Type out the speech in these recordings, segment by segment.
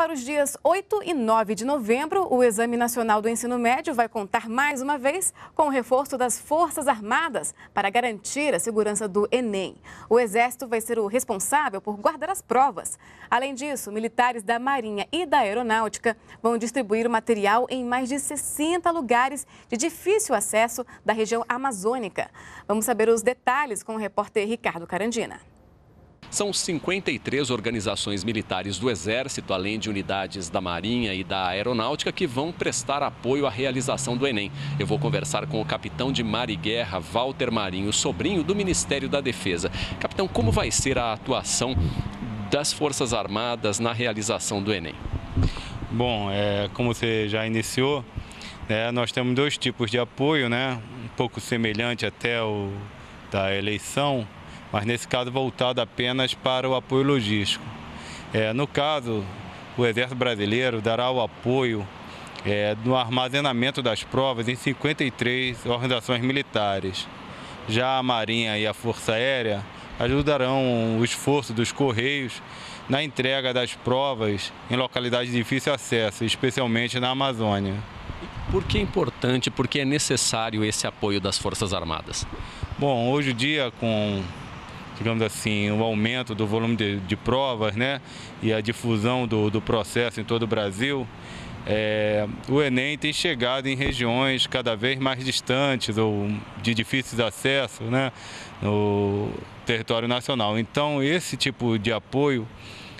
para os dias 8 e 9 de novembro, o Exame Nacional do Ensino Médio vai contar mais uma vez com o reforço das Forças Armadas para garantir a segurança do Enem. O Exército vai ser o responsável por guardar as provas. Além disso, militares da Marinha e da Aeronáutica vão distribuir o material em mais de 60 lugares de difícil acesso da região amazônica. Vamos saber os detalhes com o repórter Ricardo Carandina. São 53 organizações militares do Exército, além de unidades da Marinha e da Aeronáutica, que vão prestar apoio à realização do Enem. Eu vou conversar com o capitão de mar e guerra, Walter Marinho, sobrinho do Ministério da Defesa. Capitão, como vai ser a atuação das Forças Armadas na realização do Enem? Bom, é, como você já iniciou, é, nós temos dois tipos de apoio, né? um pouco semelhante até o da eleição, mas nesse caso voltado apenas para o apoio logístico. É, no caso, o Exército Brasileiro dará o apoio é, no armazenamento das provas em 53 organizações militares. Já a Marinha e a Força Aérea ajudarão o esforço dos Correios na entrega das provas em localidades de difícil acesso, especialmente na Amazônia. Por que é importante, por que é necessário esse apoio das Forças Armadas? Bom, hoje em dia, com digamos assim, o aumento do volume de, de provas né, e a difusão do, do processo em todo o Brasil, é, o Enem tem chegado em regiões cada vez mais distantes ou de difíceis acesso né, no território nacional. Então, esse tipo de apoio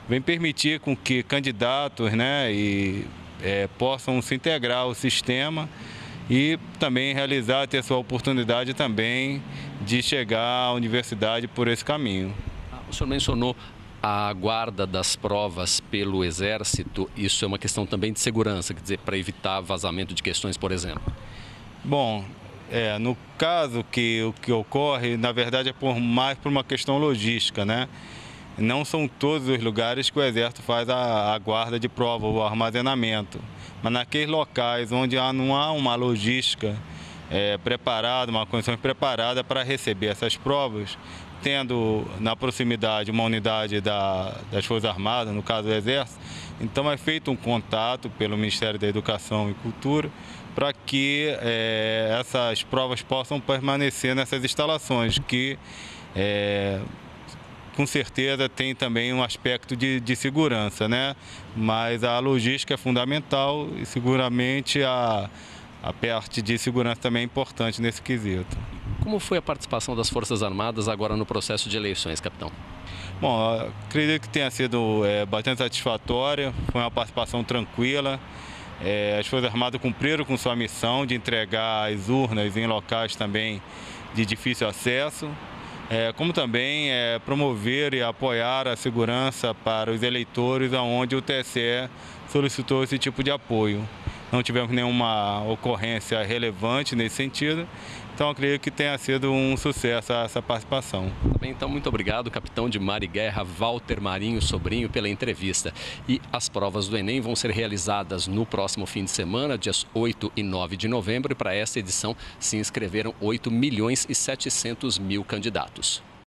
vem permitir com que candidatos né, e, é, possam se integrar ao sistema e também realizar, ter sua oportunidade também de chegar à universidade por esse caminho. O senhor mencionou a guarda das provas pelo Exército, isso é uma questão também de segurança, quer dizer, para evitar vazamento de questões, por exemplo? Bom, é, no caso que o que ocorre, na verdade, é por mais por uma questão logística, né? Não são todos os lugares que o Exército faz a, a guarda de prova, o armazenamento. Mas naqueles locais onde há, não há uma logística é, preparada, uma condição preparada para receber essas provas, tendo na proximidade uma unidade da, das Forças Armadas, no caso do Exército, então é feito um contato pelo Ministério da Educação e Cultura para que é, essas provas possam permanecer nessas instalações que é, com certeza tem também um aspecto de, de, segurança, né? Mas a logística é fundamental e seguramente a, a parte de segurança também é importante nesse quesito. Como foi a participação das Forças Armadas agora no processo de eleições, capitão? Bom, acredito que tenha sido é, bastante satisfatória, foi uma participação tranquila. É, as Forças Armadas cumpriram com sua missão de entregar as urnas em locais também de difícil acesso é, como também é, promover e apoiar a segurança para os eleitores, aonde o TSE solicitou esse tipo de apoio. Não tivemos nenhuma ocorrência relevante nesse sentido, então acredito que tenha sido um sucesso essa participação. Então, muito obrigado, capitão de mar e guerra Walter Marinho Sobrinho, pela entrevista. E as provas do Enem vão ser realizadas no próximo fim de semana, dias 8 e 9 de novembro, e para essa edição se inscreveram 8 milhões e 700 mil candidatos.